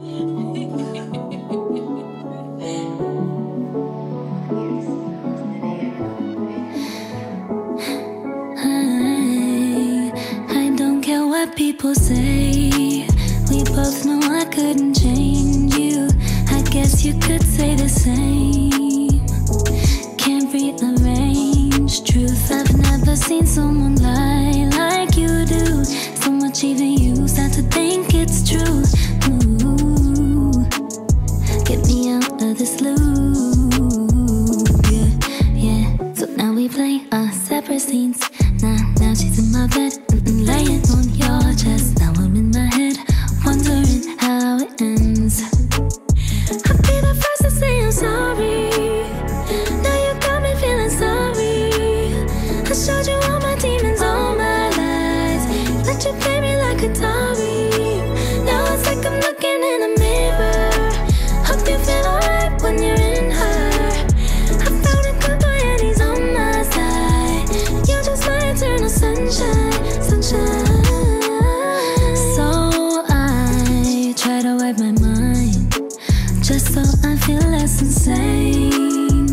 I, don't care what people say. We both know I couldn't change you. I guess you could say the same. Can't rearrange truth. I've never seen someone scenes. Now, now she's in my bed, mm-mm, laying on your chest. Now I'm in my head, wondering how it ends. I'll be the first to say I'm sorry. Now you got me feeling sorry. I showed you all my demons, all my lies. Let you play me like a Atari. I feel less insane.